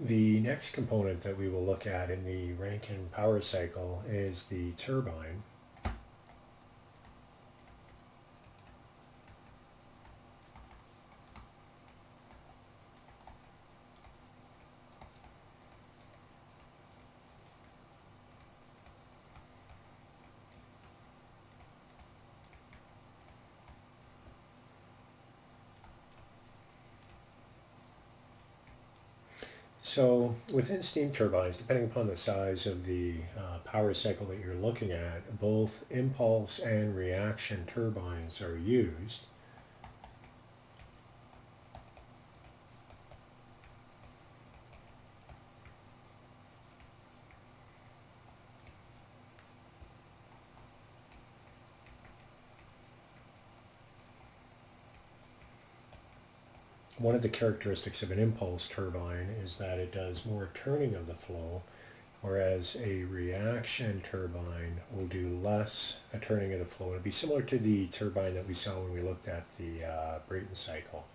The next component that we will look at in the Rankine power cycle is the turbine. So within steam turbines, depending upon the size of the uh, power cycle that you're looking at, both impulse and reaction turbines are used. One of the characteristics of an impulse turbine is that it does more turning of the flow, whereas a reaction turbine will do less turning of the flow. It'll be similar to the turbine that we saw when we looked at the uh, Brayton cycle.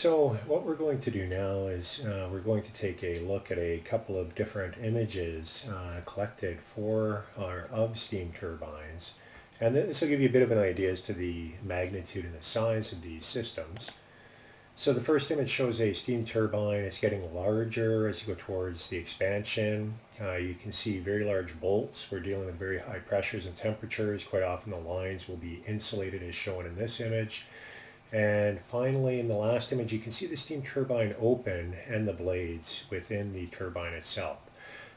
So what we're going to do now is uh, we're going to take a look at a couple of different images uh, collected for our of steam turbines. And this will give you a bit of an idea as to the magnitude and the size of these systems. So the first image shows a steam turbine. It's getting larger as you go towards the expansion. Uh, you can see very large bolts. We're dealing with very high pressures and temperatures. Quite often the lines will be insulated as shown in this image. And finally, in the last image, you can see the steam turbine open and the blades within the turbine itself.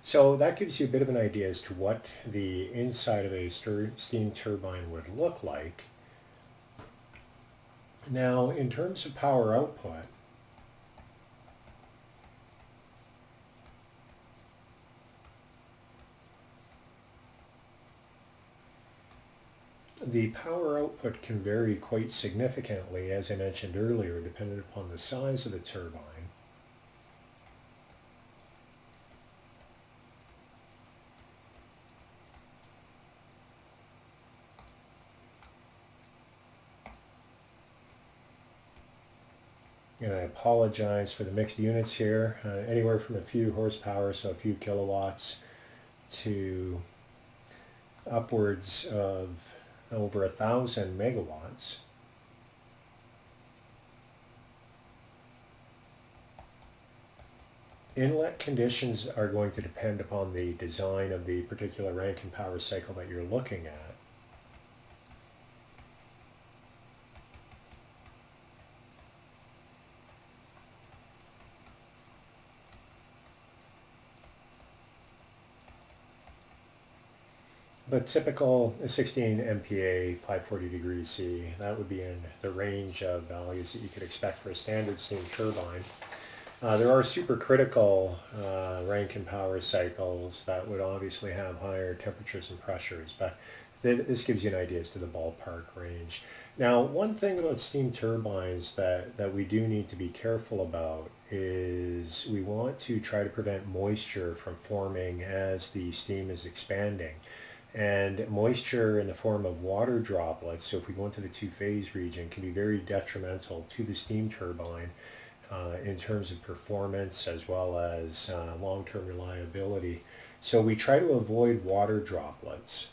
So that gives you a bit of an idea as to what the inside of a steam turbine would look like. Now, in terms of power output, The power output can vary quite significantly, as I mentioned earlier, depending upon the size of the turbine. And I apologize for the mixed units here, uh, anywhere from a few horsepower, so a few kilowatts, to upwards of over a thousand megawatts. Inlet conditions are going to depend upon the design of the particular Rankine power cycle that you're looking at. But typical 16 MPa, 540 degrees C, that would be in the range of values that you could expect for a standard steam turbine. Uh, there are supercritical uh, Rankine power cycles that would obviously have higher temperatures and pressures, but th this gives you an idea as to the ballpark range. Now, one thing about steam turbines that, that we do need to be careful about is we want to try to prevent moisture from forming as the steam is expanding. And moisture in the form of water droplets, so if we go into the two-phase region, can be very detrimental to the steam turbine uh, in terms of performance as well as uh, long-term reliability. So we try to avoid water droplets.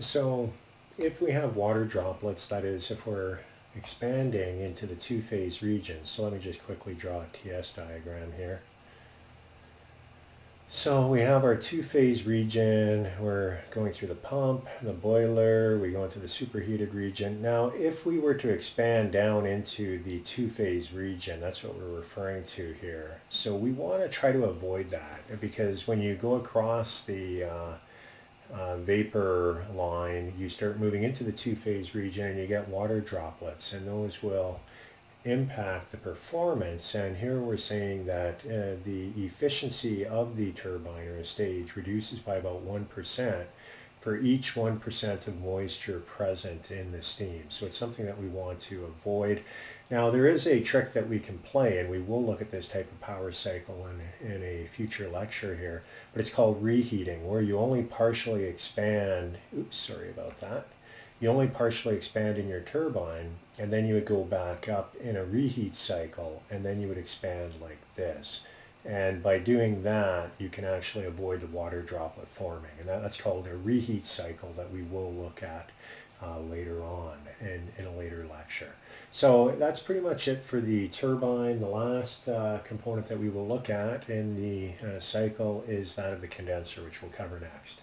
So if we have water droplets, that is if we're expanding into the two-phase region, so let me just quickly draw a TS diagram here. So we have our two-phase region, we're going through the pump, the boiler, we go into the superheated region. Now if we were to expand down into the two-phase region, that's what we're referring to here. So we want to try to avoid that because when you go across the uh, uh, vapor line, you start moving into the two-phase region and you get water droplets and those will impact the performance. And here we're saying that uh, the efficiency of the turbine or stage reduces by about 1% for each 1% of moisture present in the steam. So it's something that we want to avoid. Now there is a trick that we can play and we will look at this type of power cycle in, in a future lecture here, but it's called reheating where you only partially expand, oops, sorry about that, you only partially expand in your turbine and then you would go back up in a reheat cycle and then you would expand like this. And by doing that, you can actually avoid the water droplet forming. And that, that's called a reheat cycle that we will look at uh, later on in, in a later lecture. So that's pretty much it for the turbine. The last uh, component that we will look at in the uh, cycle is that of the condenser, which we'll cover next.